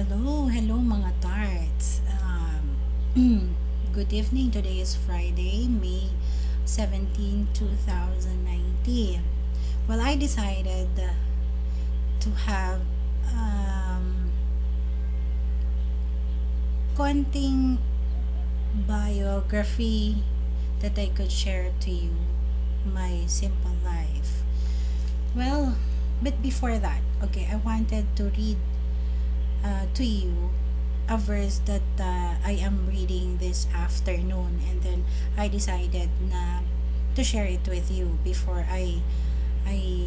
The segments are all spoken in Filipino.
Hello, hello mga tarts. Um, good evening. Today is Friday, May 17, 2019. Well, I decided to have um, konting biography that I could share to you, my simple life. Well, but before that, okay, I wanted to read uh, to you a verse that uh, I am reading this afternoon and then I decided na to share it with you before I I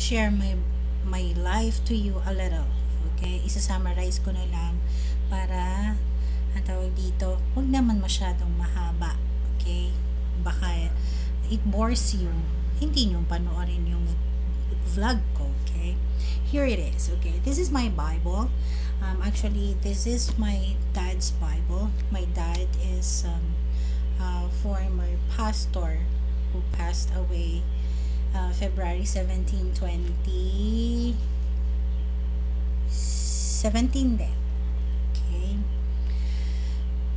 share my my life to you a little. Okay? Isa-summarize ko na lang para ang tawag dito, huwag naman masyadong mahaba. Okay? Baka it bores you. Hindi nyo panoorin yung vlog ko. Okay? Here it is. Okay? This is my Bible. Um, actually, this is my dad's Bible. My dad is um, a former pastor who passed away uh, February 17, 20 17 din. Okay.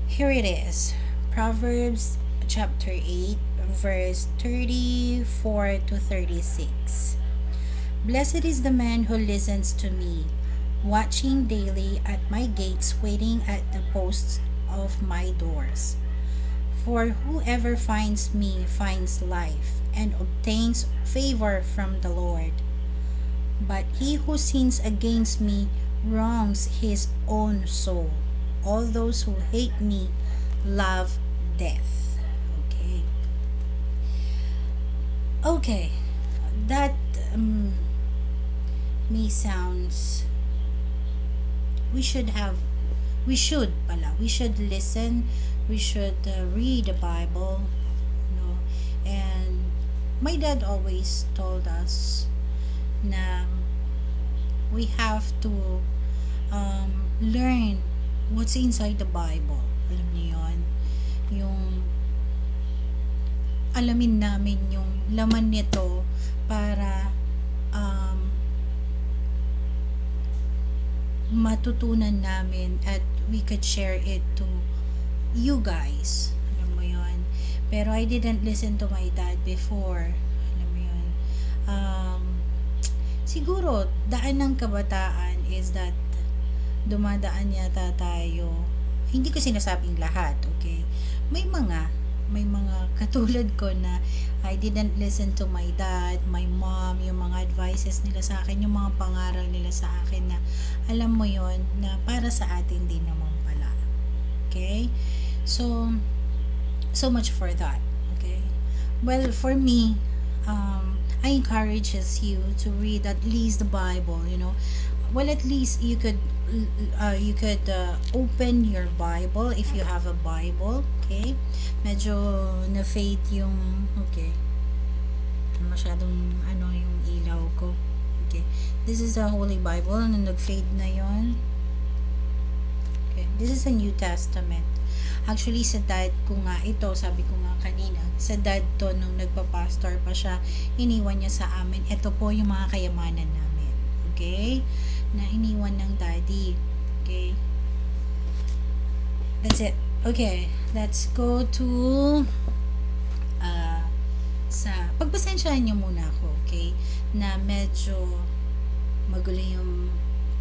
Here it is. Proverbs chapter 8 verse 34 to 36. Blessed is the man who listens to me, watching daily at my gates, waiting at the posts of my doors. For whoever finds me finds life and obtains favor from the Lord. But he who sins against me wrongs his own soul. All those who hate me love death. Okay. Okay. That um, may sounds. We should have we should pala. We should listen. We should uh, read the bible you know. And my dad always told us na we have to um, learn what's inside the bible. Alam niyo yung alamin namin yung laman nito para matutunan namin at we could share it to you guys. Alam mo yon Pero I didn't listen to my dad before. Alam mo yon Um, siguro, daan ng kabataan is that dumadaan yata tayo. Hindi ko sinasabing lahat, okay? May mga, may mga katulad ko na I didn't listen to my dad, my mom, yung mga advices nila sa akin, yung mga pangaral nila sa akin na alam mo yon na para sa atin din naman pala. Okay? So, so much for that. Okay? Well, for me, um, I encourages you to read at least the Bible, you know. Well, at least you could uh, you could uh, open your Bible if you have a Bible, okay? Medyo na-fade yung, okay, masyadong ano yung ilaw ko. Okay, this is a Holy Bible na nag-fade na yon. Okay, this is a New Testament. Actually, sa dad ko nga ito, sabi ko nga kanina, sa dad to nung nagpa-pastor pa siya, iniwan niya sa amin. Ito po yung mga kayamanan namin. Okay? Na iniwan ng daddy. Okay? That's it. Okay, let's go to uh, sa pagpasensyahan niyo muna ako, okay? Na medyo magulo yung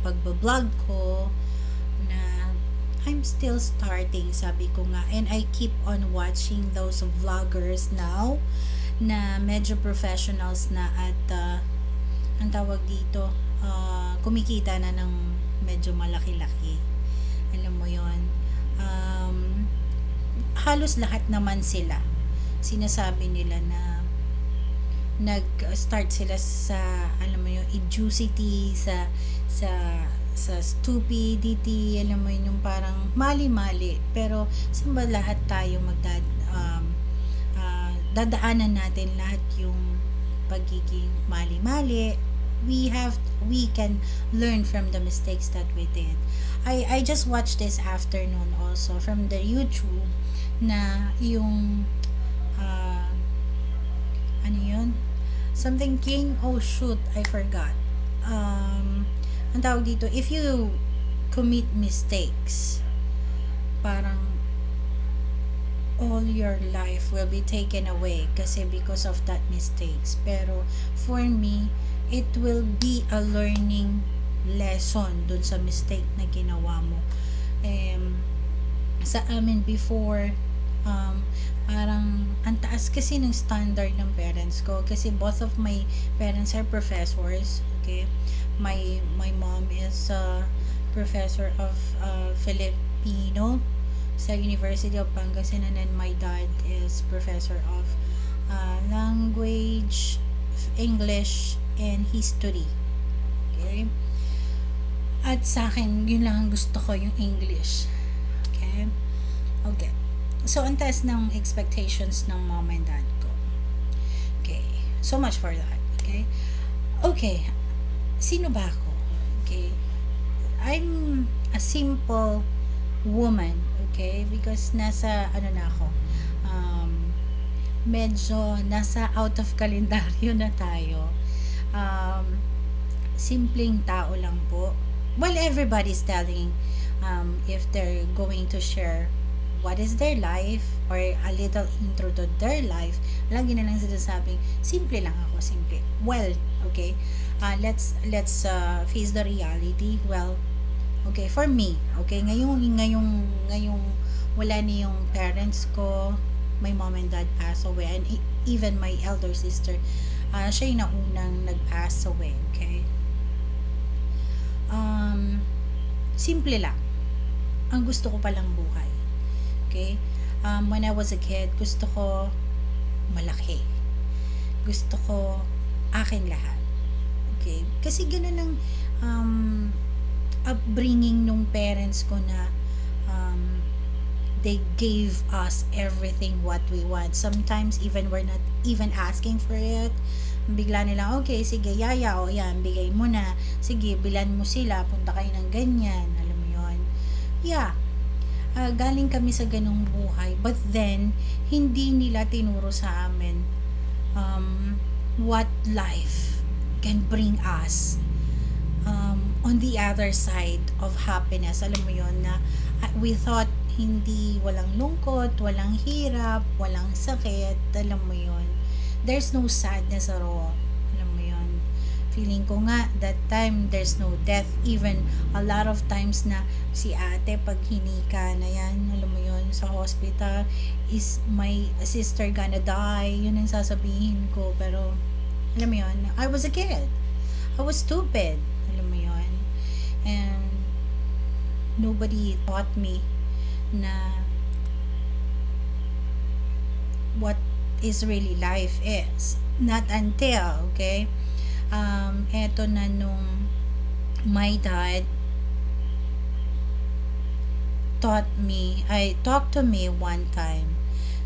pagbablog ko na I'm still starting, sabi ko nga. And I keep on watching those vloggers now na medyo professionals na at uh, ang tawag dito, uh, kumikita na ng medyo malaki-laki. Alam mo yon um, halos lahat naman sila sinasabi nila na nag-start sila sa alam mo yung idiocy sa sa sa stupidity alam mo yun yung parang mali-mali. Pero saan ba lahat tayo magdad um, uh, dadaanan natin lahat yung pagiging mali-mali we have we can learn from the mistakes that we did. I I just watched this afternoon also from the YouTube na yung uh, ano yun? Something king oh shoot I forgot. Um ang tawag dito, if you commit mistakes, parang all your life will be taken away kasi because of that mistakes. Pero for me, it will be a learning lesson dun sa mistake na ginawa mo. Um, sa amin before, um, parang ang taas kasi ng standard ng parents ko kasi both of my parents are professors okay my my mom is a professor of uh, Filipino sa University of Pangasinan and my dad is professor of uh, language English and history okay at sa akin yun lang ang gusto ko yung English okay okay So, ang taas ng expectations ng mom and dad ko. Okay. So much for that. Okay. Okay. Sino ba ako? Okay. I'm a simple woman. Okay. Because nasa, ano na ako, medyo nasa out of kalendaryo na tayo. Um, simpleng tao lang po. Well, everybody's telling um, if they're going to share what is their life or a little intro to their life, lagi na lang sinasabing, simple lang ako, simple. Well, okay, uh, let's let's uh, face the reality. Well, okay, for me, okay, ngayong, ngayong, ngayong wala ni yung parents ko, my mom and dad passed away, and e, even my elder sister, uh, siya yung naunang nag-pass away, okay? Um, simple lang. Ang gusto ko palang buhay Okay? Um, when I was a kid, gusto ko malaki. Gusto ko akin lahat. Okay? Kasi ganun ang um, upbringing nung parents ko na um, they gave us everything what we want. Sometimes even we're not even asking for it. Bigla nila, okay, sige, yaya, o yan, bigay mo na. Sige, bilan mo sila, punta kayo ng ganyan. Alam mo yon Yeah, uh, galing kami sa ganong buhay. But then, hindi nila tinuro sa amin um, what life can bring us um, on the other side of happiness. Alam mo yon na uh, we thought hindi walang lungkot, walang hirap, walang sakit. Alam mo yon There's no sadness at all. Feeling ko nga that time there's no death. Even a lot of times na si ate pag hinika na yan alam mo yun sa hospital is my sister gonna die. Yun ang sasabihin ko. Pero alam mo yun I was a kid. I was stupid. Alam mo yun. And nobody taught me na what is really life is not until okay um, eto na nung my dad taught me, I talked to me one time.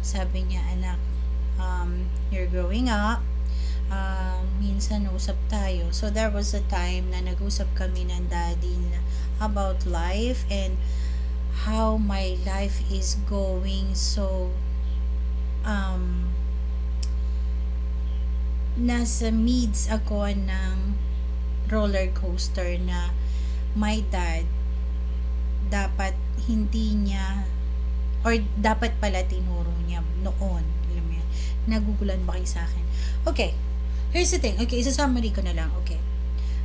Sabi niya, anak, um, you're growing up, um, minsan usap tayo. So, there was a time na nag-usap kami ng daddy na about life and how my life is going. So, um, nasa mids ako ng roller coaster na my dad dapat hindi niya or dapat pala tinuro niya noon. Alam mo yan. Nagugulan ba kayo sa akin? Okay. Here's the thing. Okay, isa-summary ko na lang. Okay.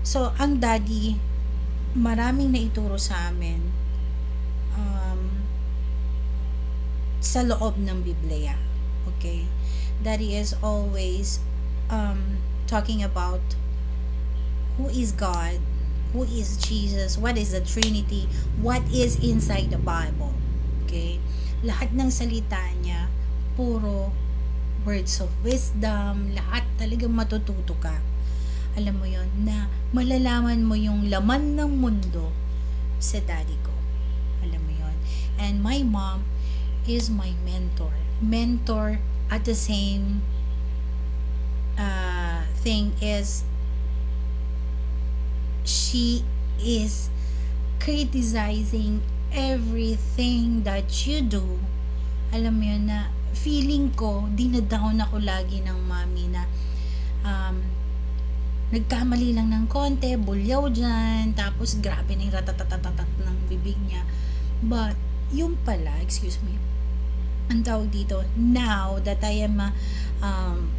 So, ang daddy, maraming naituro sa amin um, sa loob ng Biblia. Okay? Daddy is always um, talking about who is God, who is Jesus, what is the Trinity, what is inside the Bible. Okay? Lahat ng salita niya, puro words of wisdom, lahat talagang matututo ka. Alam mo yon na malalaman mo yung laman ng mundo sa daddy ko. Alam mo yon And my mom is my mentor. Mentor at the same uh, thing is she is criticizing everything that you do. Alam mo yun na feeling ko, dinadown ako lagi ng mami na um, nagkamali lang ng konti, bulyaw dyan, tapos grabe na yung ratatatatat ng bibig niya. But, yung pala, excuse me, ang tawag dito, now that I am a um,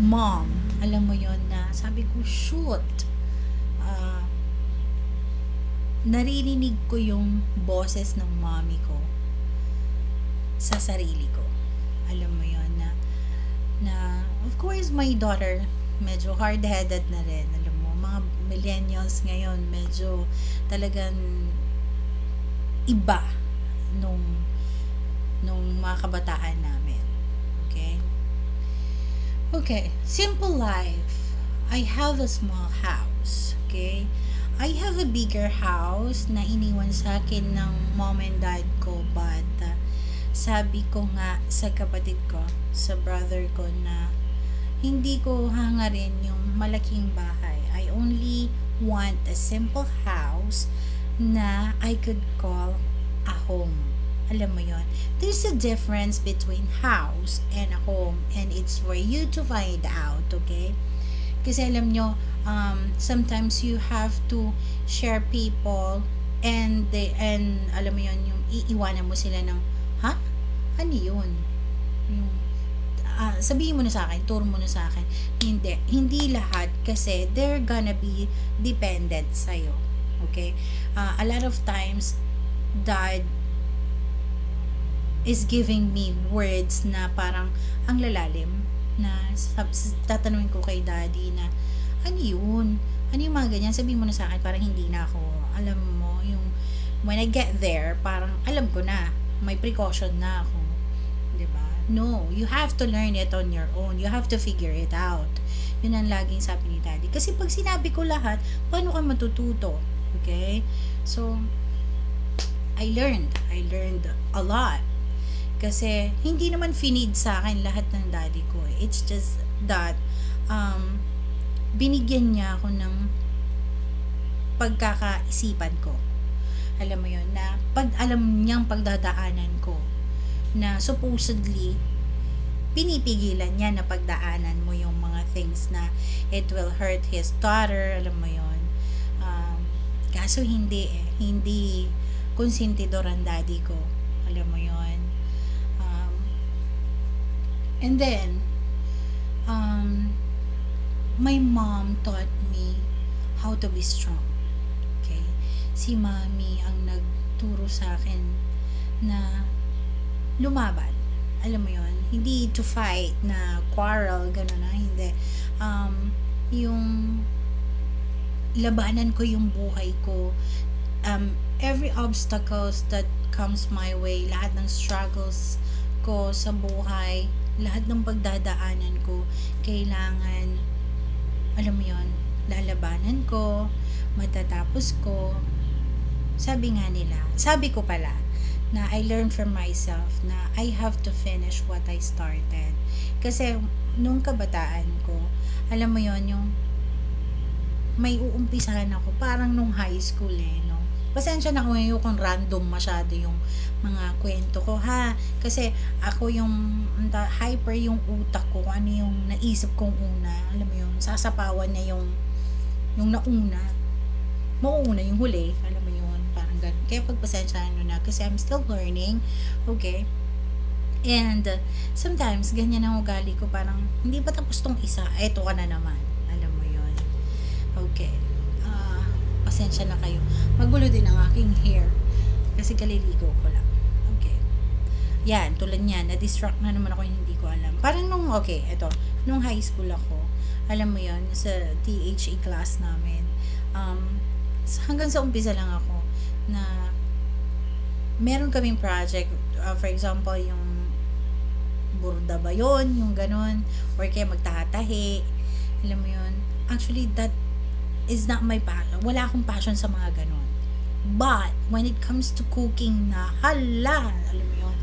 mom, alam mo yon na sabi ko, shoot, uh, naririnig ko yung boses ng mommy ko sa sarili ko. Alam mo yon na, na, of course, my daughter, medyo hard-headed na rin. Alam mo, mga millennials ngayon, medyo talagang iba nung nung mga kabataan namin. Okay? Okay, simple life. I have a small house. Okay? I have a bigger house na iniwan sa akin ng mom and dad ko but uh, sabi ko nga sa kapatid ko, sa brother ko na hindi ko hangarin yung malaking bahay. I only want a simple house na I could call a home. Alam mo yon There's a difference between house and a home and it's for you to find out, okay? Kasi alam nyo, um, sometimes you have to share people and they, and alam mo yon yung iiwanan mo sila ng, ha? Ano yun? Yung, uh, sabihin mo na sa akin, turo mo na sa akin. Hindi. Hindi lahat kasi they're gonna be dependent sa'yo. Okay? Uh, a lot of times, dad is giving me words na parang ang lalalim na tatanungin ko kay daddy na ano yun? Ano yung mga ganyan? Sabihin mo na sa akin, parang hindi na ako, alam mo, yung when I get there, parang alam ko na, may precaution na ako. ba diba? No, you have to learn it on your own. You have to figure it out. Yun ang laging sabi ni daddy. Kasi pag sinabi ko lahat, paano ka matututo? Okay? So, I learned. I learned a lot kasi, hindi naman finid sa akin lahat ng daddy ko. Eh. It's just that, um, binigyan niya ako ng pagkakaisipan ko. Alam mo yon na pag alam niyang pagdadaanan ko, na supposedly, pinipigilan niya na pagdaanan mo yung mga things na it will hurt his daughter, alam mo yon um, kaso hindi eh, hindi konsentidor ang daddy ko, alam mo yon And then, um, my mom taught me how to be strong. Okay? Si mommy ang nagturo sa akin na lumaban. Alam mo yon Hindi to fight na quarrel, gano'n na. Hindi. Um, yung labanan ko yung buhay ko. Um, every obstacles that comes my way, lahat ng struggles ko sa buhay, lahat ng pagdadaanan ko, kailangan, alam mo yon lalabanan ko, matatapos ko. Sabi nga nila, sabi ko pala, na I learned from myself na I have to finish what I started. Kasi, nung kabataan ko, alam mo yon yung may uumpisahan ako, parang nung high school eh, no? Pasensya na kung random masyado yung mga kwento ko ha. Kasi ako yung hyper yung utak ko, ano yung naisip kong una. Alam mo yun, sasapawan niya yung yung nauna. Mauuna yung huli. Alam mo yun, parang ganun. Kaya pagpasensya nyo na kasi I'm still learning. Okay? And uh, sometimes, ganyan ang ugali ko. Parang, hindi pa tapos tong isa. Eto ka na naman. Alam mo yun. Okay pasensya na kayo. Magulo din ang aking hair. Kasi kaliligo ko lang. Yan, tulad niyan, na-distract na naman ako hindi ko alam. Parang nung, okay, eto, nung high school ako, alam mo yon sa THA class namin, um, hanggang sa umpisa lang ako, na meron kaming project, uh, for example, yung burda ba yun, yung ganun, or kaya magtatahi, alam mo yun, actually, that is not my passion. Wala akong passion sa mga ganon. But, when it comes to cooking na, hala, alam mo yun,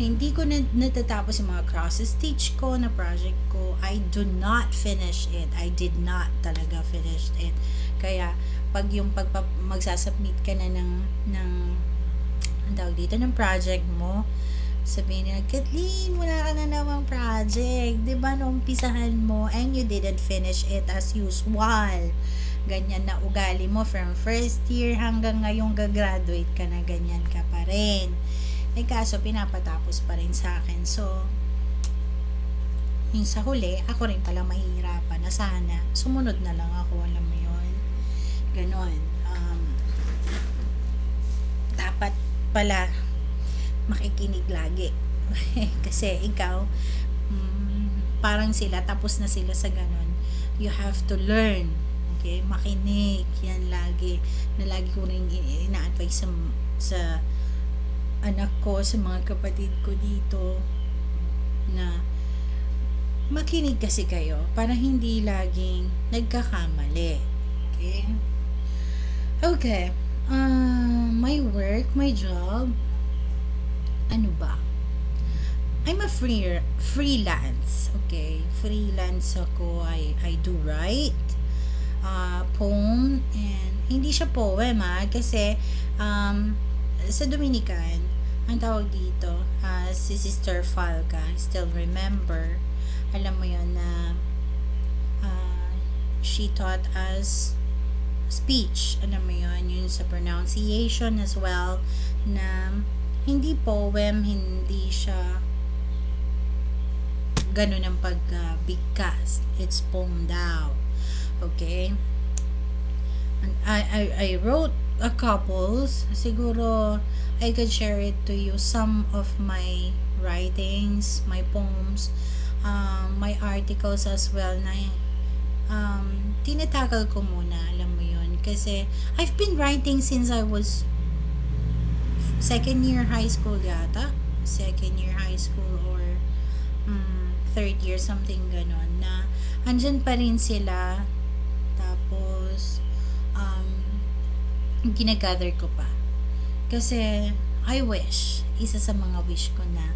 hindi ko na natatapos yung mga cross-stitch ko na project ko. I do not finish it. I did not talaga finish it. Kaya, pag yung pag magsasubmit ka na ng, ng ang tawag dito, ng project mo, sabihin nila, Kathleen, wala ka na namang project. Ba, nung umpisahan mo and you didn't finish it as usual. Ganyan na ugali mo from first year hanggang ngayong gagraduate ka na, ganyan ka pa rin. Eh kaso, pinapatapos pa rin sa akin. So, yung sa huli, ako rin pala mahihirapan na sana sumunod na lang ako, alam mo yun. Ganon. Um, dapat pala makikinig lagi. Kasi ikaw, mm, parang sila, tapos na sila sa ganon. You have to learn Okay? Makinig. Yan lagi. Na lagi ko rin ina-advise sa, sa anak ko, sa mga kapatid ko dito na makinig kasi kayo para hindi laging nagkakamali. Okay? Okay. Uh, my work, my job, ano ba? I'm a free freelance, okay? Freelance ako. I I do write uh, poem and hindi siya poem ha kasi um, sa Dominican ang tawag dito? Uh, si Sister Falca still remember. Alam mo yon na uh, she taught us speech. Alam mo yon yun sa pronunciation as well na hindi poem hindi siya ganun ang pagbigkas uh, it's poem daw. Okay? And I, I, I wrote a couples. Siguro, I could share it to you. Some of my writings, my poems, um, my articles as well na um, tinatagal ko muna, alam mo yun. Kasi, I've been writing since I was second year high school yata. Second year high school or um, third year, something ganon. Na, andyan pa rin sila ginagather ko pa. Kasi, I wish, isa sa mga wish ko na,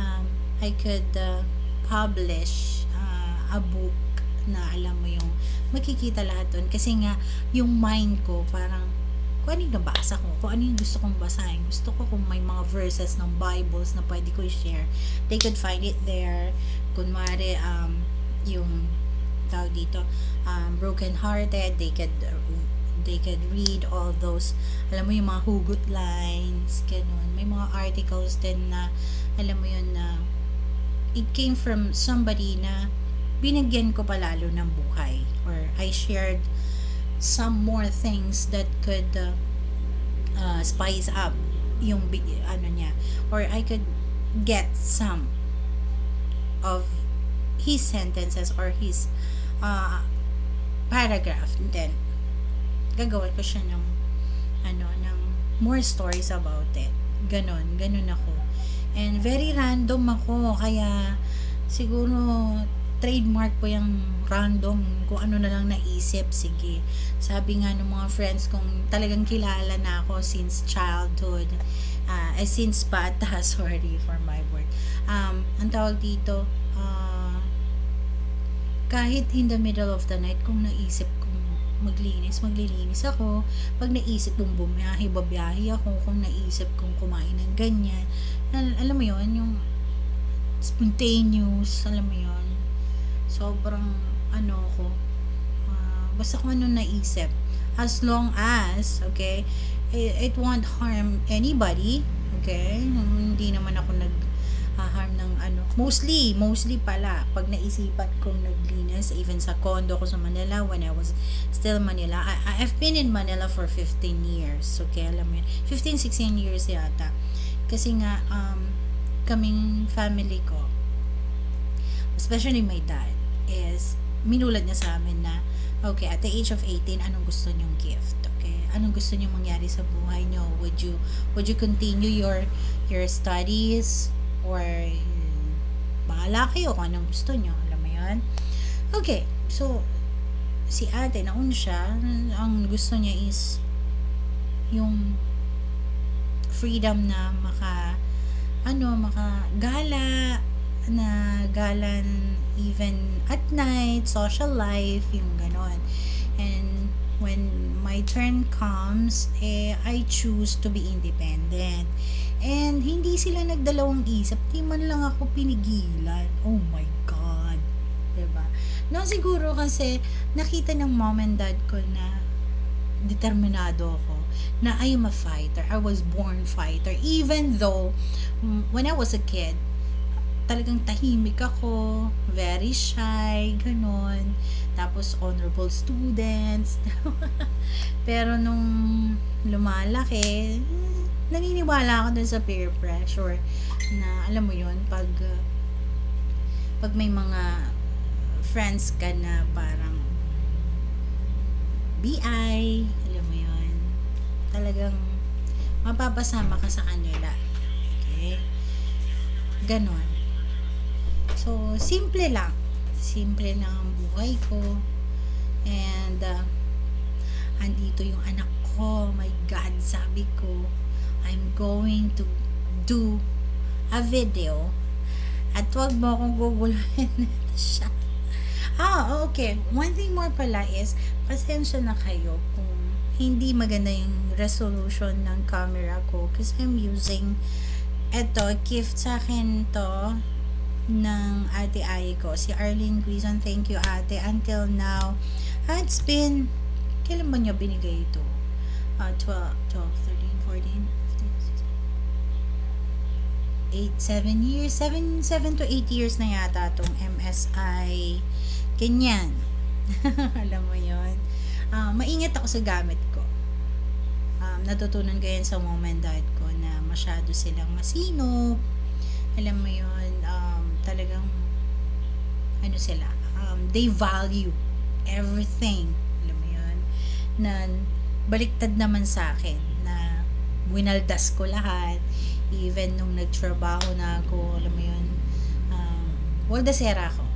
um, I could uh, publish uh, a book na alam mo yung makikita lahat doon. Kasi nga, yung mind ko, parang, kung ano yung nabasa ko, kung ano yung gusto kong basahin. Gusto ko kung may mga verses ng Bibles na pwede ko i-share. They could find it there. Kunwari, um, yung tawag dito um, broken hearted they could they could read all those alam mo yung mga hugot lines ganun. May mga articles din na alam mo yun na it came from somebody na binigyan ko pa lalo ng buhay. Or I shared some more things that could uh, uh, spice up yung ano niya. Or I could get some of his sentences or his uh, paragraph then gagawin ko siya ng ano ng more stories about it. Ganon ganon ako. And very random ako kaya siguro trademark ko yung random kung ano na lang naisip. Sige. Sabi nga ng mga friends kung talagang kilala na ako since childhood. Uh, eh, since bata sorry for my word. Um, ang tawag dito uh, kahit in the middle of the night, kung naisip maglinis, maglilinis ako. Pag naisip kong bumiyahe, babiyahe ako. Kung naisip kong kumain ng ganyan. Al- alam mo yon yung spontaneous, alam mo yon Sobrang, ano ko, uh, basta kung ano naisip. As long as, okay, it, it won't harm anybody, okay? Hindi naman ako nag haharm ng ano. Mostly, mostly pala, pag naisipan kong naglinis, even sa condo ko sa Manila, when I was still Manila, I, I've been in Manila for 15 years. Okay, alam mo 15, 16 years yata. Kasi nga, um, kaming family ko, especially my dad, is minulad niya sa amin na, okay, at the age of 18, anong gusto niyong gift? Okay, anong gusto niyong mangyari sa buhay niyo? Would you, would you continue your, your studies? Or bahala kayo kung anong gusto nyo. Alam mo yun? Okay. So, si ate, naun siya, ang gusto niya is yung freedom na maka ano, maka gala na galan even at night, social life, yung ganon. And when my turn comes, eh, I choose to be independent. And hindi sila nagdalawang isip. Di man lang ako pinigilan. Oh my God. ba? No, siguro kasi nakita ng mom and dad ko na determinado ako na I am a fighter. I was born fighter. Even though, mm, when I was a kid, talagang tahimik ako, very shy, ganun. Tapos, honorable students. Pero nung lumalaki, naniniwala ako dun sa peer pressure na, alam mo yun, pag, pag may mga friends ka na parang BI, alam mo yun, talagang mapapasama ka sa kanila. Okay? Ganon. So, simple lang. Simple lang ang buhay ko. And, uh, andito yung anak ko. My God, sabi ko, I'm going to do a video. At wag mo akong guguluhin siya. Ah, okay. One thing more pala is, pasensya na kayo kung hindi maganda yung resolution ng camera ko kasi I'm using eto, gift sa akin to ng ate Ai ko, si Arlene Grison. Thank you ate. Until now, ah, it's been, kailan ba niya binigay ito? Uh, 12, 12, 13, 14, 15, 8, 7 years, 7, 7 to 8 years na yata itong MSI Ganyan. Alam mo yon uh, Maingat ako sa gamit ko. Um, natutunan ko yan sa mom and dad ko na masyado silang masinop. Alam mo yon um, talagang ano sila, um, they value everything. Alam mo yon Na baliktad naman sa akin na winaldas ko lahat. Even nung nagtrabaho na ako, alam mo yun, um, waldasera ako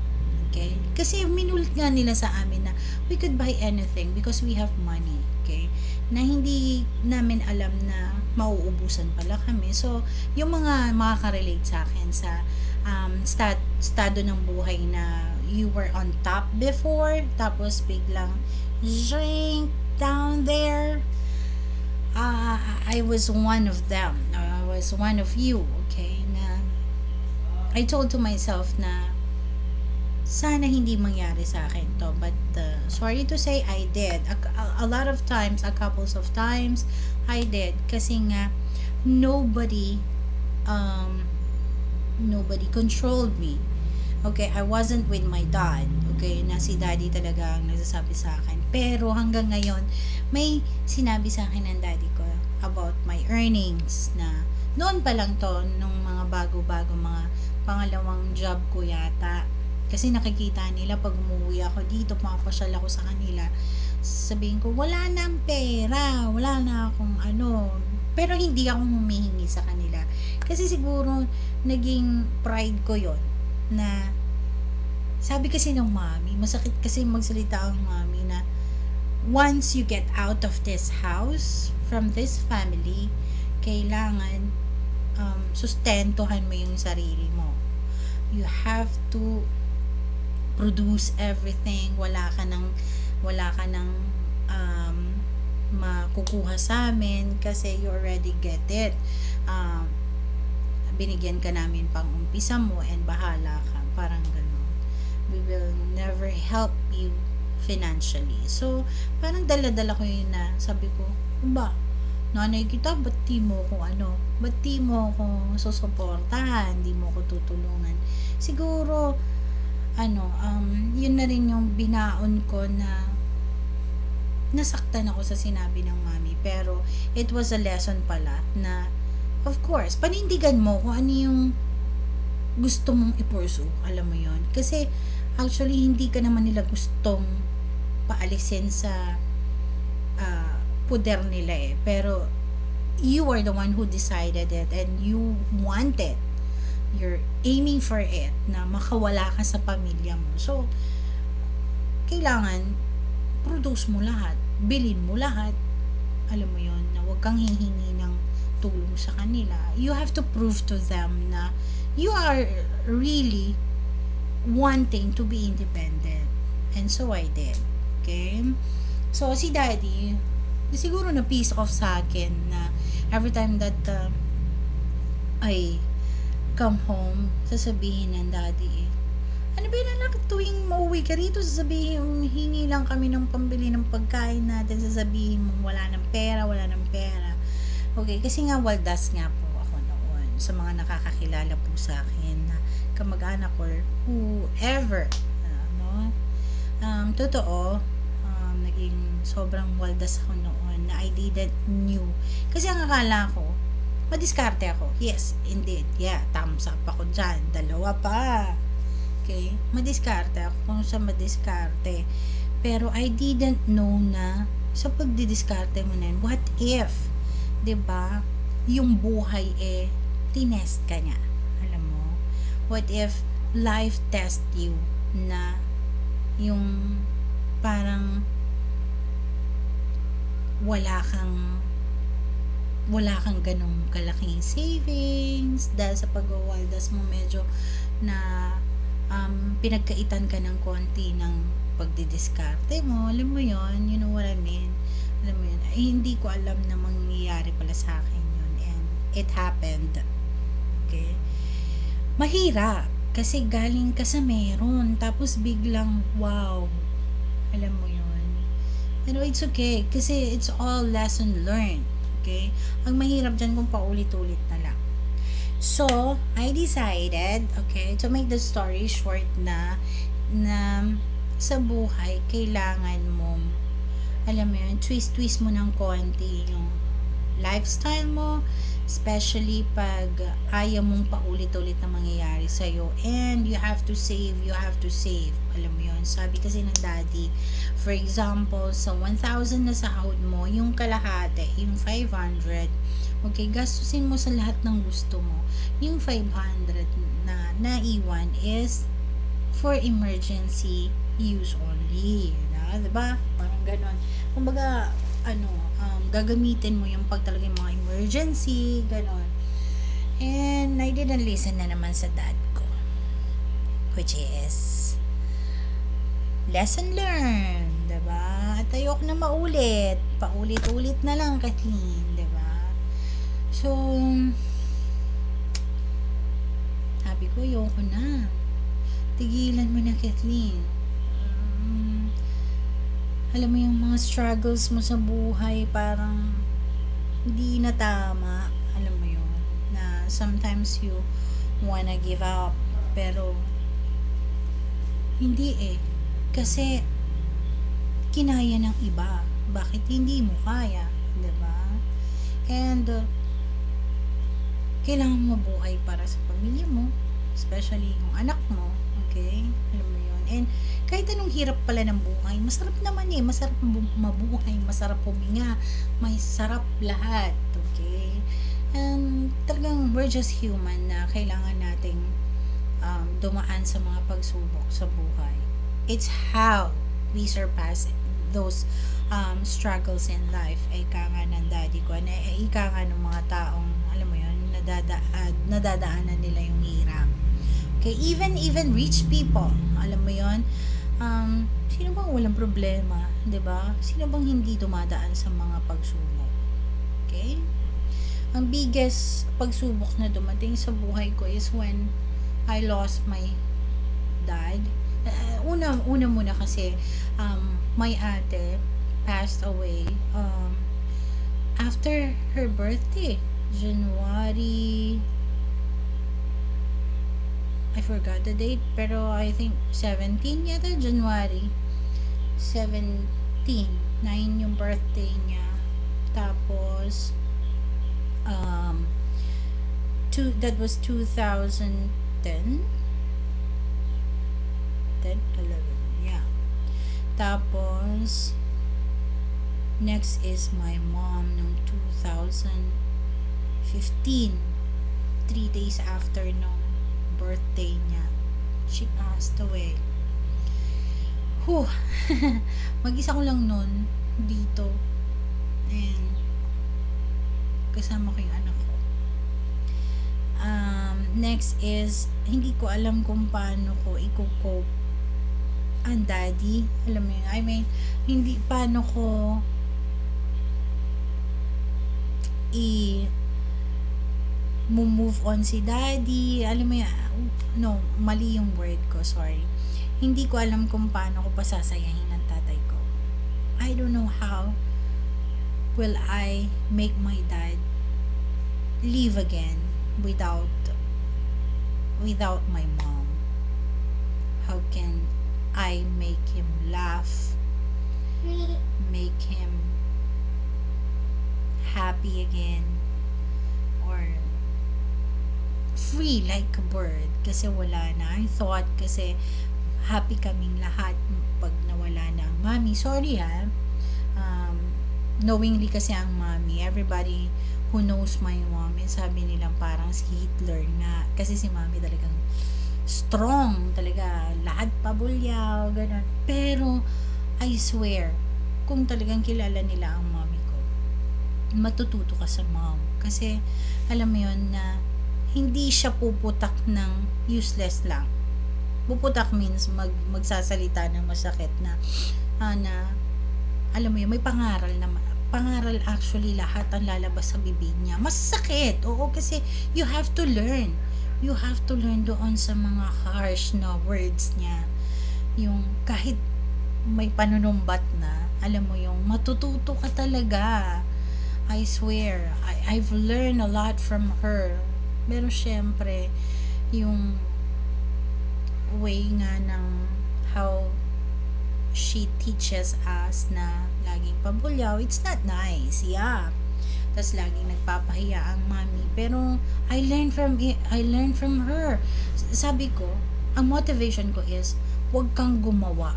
Okay? Kasi minulit nga nila sa amin na we could buy anything because we have money. Okay? Na hindi namin alam na mauubusan pala kami. So, yung mga makaka-relate sa akin sa um, stat, estado ng buhay na you were on top before, tapos biglang shrink down there. Uh, I was one of them. I was one of you. Okay? Na I told to myself na sana hindi mangyari sa akin to. But uh, sorry to say, I did. A, a, a lot of times, a couples of times, I did. Kasi nga, nobody, um, nobody controlled me. Okay, I wasn't with my dad. Okay, na si daddy talaga ang nagsasabi sa akin. Pero hanggang ngayon, may sinabi sa akin ng daddy ko about my earnings na noon pa lang to, nung mga bago-bago mga pangalawang job ko yata kasi nakikita nila pag umuwi ako dito, mapasyal ako sa kanila, sabihin ko, wala na pera, wala na akong ano. Pero hindi ako humihingi sa kanila. Kasi siguro, naging pride ko yon na sabi kasi ng mami, masakit kasi magsalita ang mami once you get out of this house, from this family, kailangan um, sustentuhan mo yung sarili mo. You have to produce everything, wala ka nang wala ka nang um, makukuha sa amin kasi you already get it. Um, binigyan ka namin pang umpisa mo and bahala ka. Parang ganun. We will never help you financially. So, parang dala-dala ko yun na sabi ko, ba, nanay kita, ba't di mo ko ano, ba't di mo ko susuportahan, di mo ko tutulungan. Siguro, ano, um, yun na rin yung binaon ko na nasaktan ako sa sinabi ng mami. Pero, it was a lesson pala na, of course, panindigan mo kung ano yung gusto mong ipursu. Alam mo yon Kasi, actually, hindi ka naman nila gustong paalisin sa uh, puder nila eh. Pero, you are the one who decided it and you want it you're aiming for it na makawala ka sa pamilya mo. So, kailangan produce mo lahat, bilin mo lahat. Alam mo yon na huwag kang hihingi ng tulong sa kanila. You have to prove to them na you are really wanting to be independent. And so I did. Okay? So, si daddy, siguro na piece off sa akin na every time that uh, I come home, sasabihin ng daddy eh, ano ba yun anak, tuwing mauwi ka rito, sasabihin, hingi lang kami ng pambili ng pagkain natin, sasabihin mo, wala ng pera, wala ng pera. Okay, kasi nga waldas nga po ako noon sa mga nakakakilala po sa akin na kamag-anak or whoever. Ano? Um, totoo, um, naging sobrang waldas ako noon na I didn't knew. Kasi ang akala ko, madiskarte ako. Yes, indeed. Yeah, thumbs up ako dyan. Dalawa pa okay? Madiskarte ako kung sa madiskarte. Pero I didn't know na sa pagdidiskarte mo na yun, what if, ba yung buhay eh, tinest ka niya. Alam mo? What if life test you na yung parang wala kang wala kang ganong kalaking savings dahil sa pagwawaldas mo medyo na um, pinagkaitan ka ng konti ng pagdidiskarte mo. Alam mo yon you know what I mean? Alam mo yun? Ay, hindi ko alam na mangyayari pala sa akin yun. And it happened. Okay? Mahirap. Kasi galing ka sa meron. Tapos biglang, wow. Alam mo yun? Pero it's okay. Kasi it's all lesson learned. Okay? Ang mahirap dyan kung paulit-ulit na lang. So, I decided, okay, to make the story short na, na sa buhay, kailangan mo, alam mo yun, twist-twist mo ng konti yung lifestyle mo, especially pag ayaw mong paulit-ulit na mangyayari sa'yo. And you have to save, you have to save. Alam mo yun, sabi kasi ng daddy, for example, sa 1,000 na sahod mo, yung kalahati, yung 500, Okay, gastusin mo sa lahat ng gusto mo. Yung 500 na naiwan is for emergency use only. Na, diba? Parang ganon. Kumbaga, ano, um, gagamitin mo yung pag talagang mga emergency, ganon. And I didn't listen na naman sa dad ko. Which is lesson learned, diba? At ayok na maulit. Paulit-ulit na lang, Kathleen. So, sabi ko, yoko na. Tigilan mo na, Kathleen. Um, alam mo yung mga struggles mo sa buhay, parang hindi na tama. Alam mo yun, na sometimes you wanna give up, pero hindi eh. Kasi, kinaya ng iba. Bakit hindi mo kaya? ba? Diba? And, uh, kailangan mo para sa pamilya mo, especially yung anak mo, okay? Alam mo yun. And kahit anong hirap pala ng buhay, masarap naman eh, masarap mabuhay, masarap huminga, may sarap lahat, okay? And talagang we're just human na kailangan nating um, dumaan sa mga pagsubok sa buhay. It's how we surpass those um, struggles in life ay ika nga ng daddy ko na ay ika nga ng mga taong alam mo yun nadadaan, nadadaanan nila yung hirap. Okay, even even rich people, alam mo 'yon. Um, sino bang walang problema, 'di ba? Sino bang hindi dumadaan sa mga pagsubok? Okay? Ang biggest pagsubok na dumating sa buhay ko is when I lost my dad. Uh, una una muna kasi um, my ate passed away um, after her birthday. January I forgot the date pero I think 17 yata January. 17 9 yung birthday niya. Tapos um two, that was 2010 10 11 yeah. Tapos next is my mom noong 2000 15 3 days after nung birthday niya. She passed away. Whew. mag-isa ko lang nun dito. And kasama ko yung anak ko. Um, next is hindi ko alam kung paano ko i-cope ang daddy. Alam mo yun I mean hindi paano ko i move on si daddy. Alam mo yan, no, mali yung word ko, sorry. Hindi ko alam kung paano ko pasasayahin ng tatay ko. I don't know how will I make my dad live again without without my mom. How can I make him laugh, make him happy again, or free like a bird kasi wala na. I thought kasi happy kaming lahat pag nawala na ang mami. Sorry ha. Um, knowingly kasi ang mami, everybody who knows my mom, and sabi nilang parang si Hitler na, kasi si mami talagang strong talaga, lahat pabulyaw, ganun. Pero, I swear, kung talagang kilala nila ang mommy ko, matututo ka sa mom. Kasi, alam mo yon na, hindi siya puputak ng useless lang. Puputak means mag, magsasalita ng masakit na, uh, na, alam mo yun, may pangaral na, pangaral actually lahat ang lalabas sa bibig niya. Masakit. Oo, kasi you have to learn you have to learn doon sa mga harsh na words niya. Yung kahit may panunumbat na, alam mo yung matututo ka talaga. I swear, I, I've learned a lot from her. Pero syempre, yung way nga ng how she teaches us na laging pabulyaw, it's not nice. Yeah tapos laging nagpapahiya ang mami. Pero I learned from I learned from her. Sabi ko, ang motivation ko is huwag kang gumawa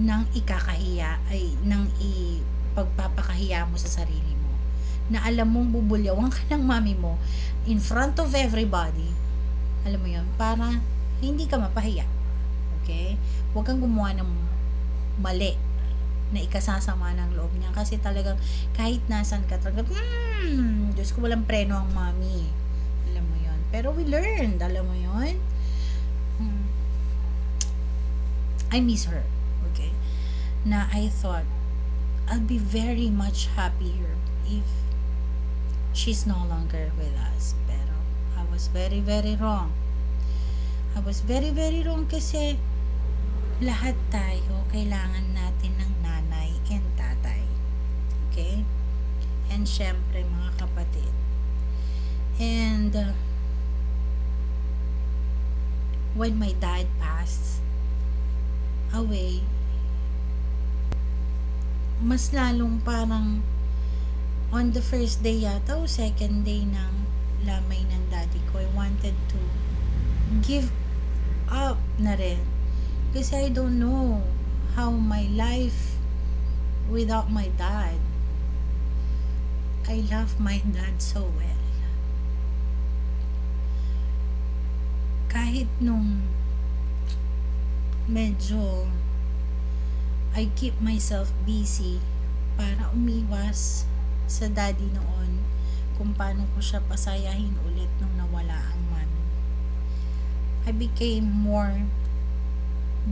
ng ikakahiya ay ng i mo sa sarili mo. Na alam mong bubulyawan ka ng mami mo in front of everybody. Alam mo 'yon, para hindi ka mapahiya. Okay? Huwag kang gumawa ng mali na ikasasama ng loob niya. Kasi talagang kahit nasan ka, talagang, hmm, Diyos ko walang preno ang mami. Alam mo yon Pero we learned, alam mo yon hmm. I miss her. Okay? Na I thought, I'll be very much happier if she's no longer with us. Pero I was very, very wrong. I was very, very wrong kasi lahat tayo kailangan natin ng nanay and tatay. Okay? And syempre mga kapatid. And uh, when my dad passed away, mas lalong parang on the first day yata o second day ng lamay ng daddy ko, I wanted to give up na rin. Kasi I don't know how my life without my dad. I love my dad so well. Kahit nung medyo I keep myself busy para umiwas sa daddy noon kung paano ko siya pasayahin ulit nung nawala ang mami. I became more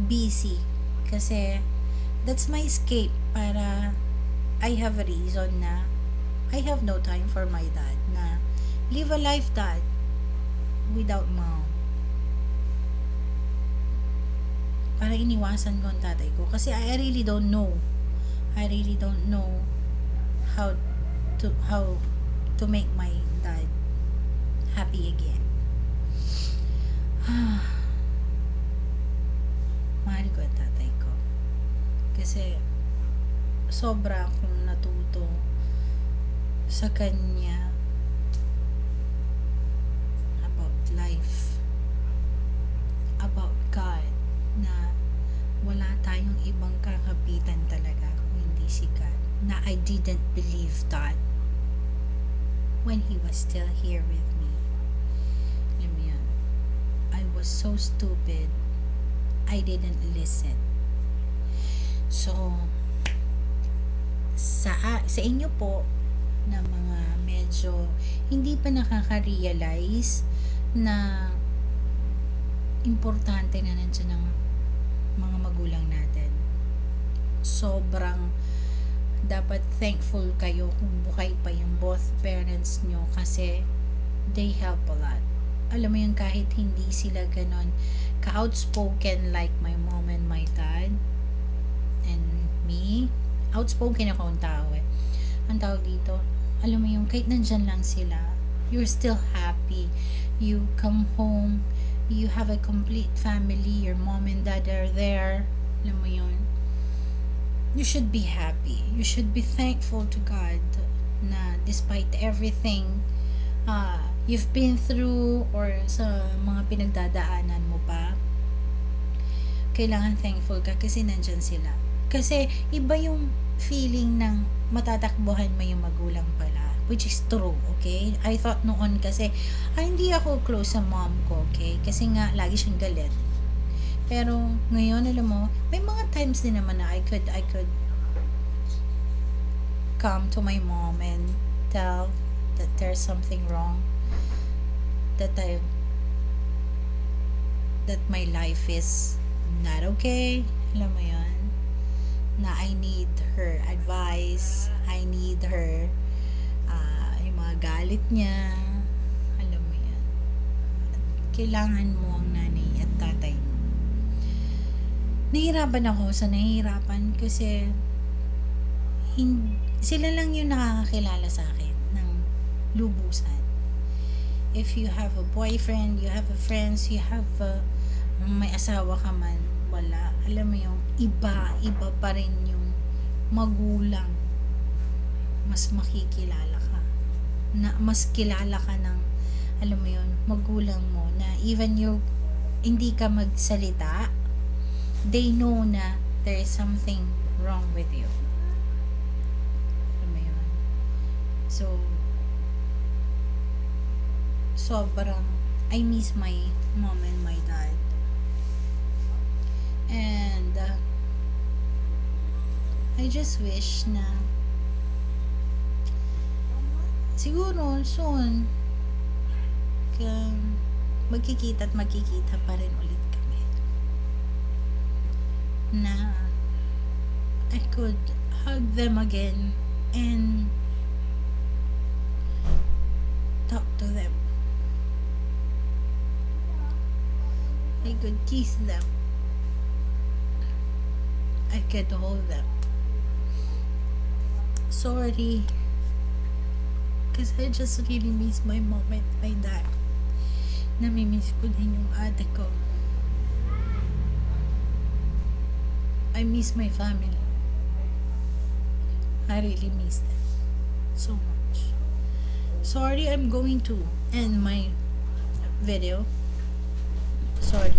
busy kasi that's my escape para I have a reason na I have no time for my dad na live a life dad without mom. Para iniwasan ko ang tatay ko. Kasi I really don't know. I really don't know how to how to make my dad happy again. mahal ko ang tatay ko. Kasi, sobra akong natuto sa kanya about life, about God, na wala tayong ibang kakapitan talaga kung hindi si God. Na I didn't believe that when He was still here with me. Alam mo yan, I was so stupid I didn't listen. So, sa, sa inyo po na mga medyo hindi pa nakaka-realize na importante na nandiyan ng mga magulang natin. Sobrang dapat thankful kayo kung buhay pa yung both parents nyo kasi they help a lot. Alam mo yung kahit hindi sila ganon ka-outspoken like my mom and my dad and me. Outspoken ako ang tao eh. Ang tawag dito, alam mo yung kahit nandyan lang sila, you're still happy. You come home, you have a complete family, your mom and dad are there. Alam mo yun. You should be happy. You should be thankful to God na despite everything uh, you've been through or sa mga pinagdadaanan mo pa, kailangan thankful ka kasi nandyan sila. Kasi iba yung feeling ng matatakbuhan mo yung magulang pala. Which is true, okay? I thought noon kasi, ay hindi ako close sa mom ko, okay? Kasi nga, lagi siyang galit. Pero, ngayon, alam mo, may mga times din naman na I could, I could come to my mom and tell that there's something wrong. That I, that my life is not okay. Alam mo yun? Na I need her advice. I need her uh, yung mga galit niya. Alam mo yan. Kailangan mo ang nanay at tatay. Nahihirapan ako sa nahihirapan kasi hindi, sila lang yung nakakakilala sa akin ng lubusan. If you have a boyfriend, you have a friends, you have a, may asawa ka man, wala. Alam mo yung iba, iba pa rin yung magulang. Mas makikilala ka. Na, mas kilala ka ng, alam mo yun, magulang mo na even you hindi ka magsalita, they know na there is something wrong with you. Yun? So, sobrang I miss my mom and my dad. And uh, I just wish na siguro soon kung magkikita at magkikita pa rin ulit na I could hug them again and talk to them. I could kiss them. I could hold them. Sorry. Because I just really miss my mom and my dad. Namimiss ko din yung ate ko. I miss my family. I really miss them so much. Sorry, I'm going to end my video. Sorry.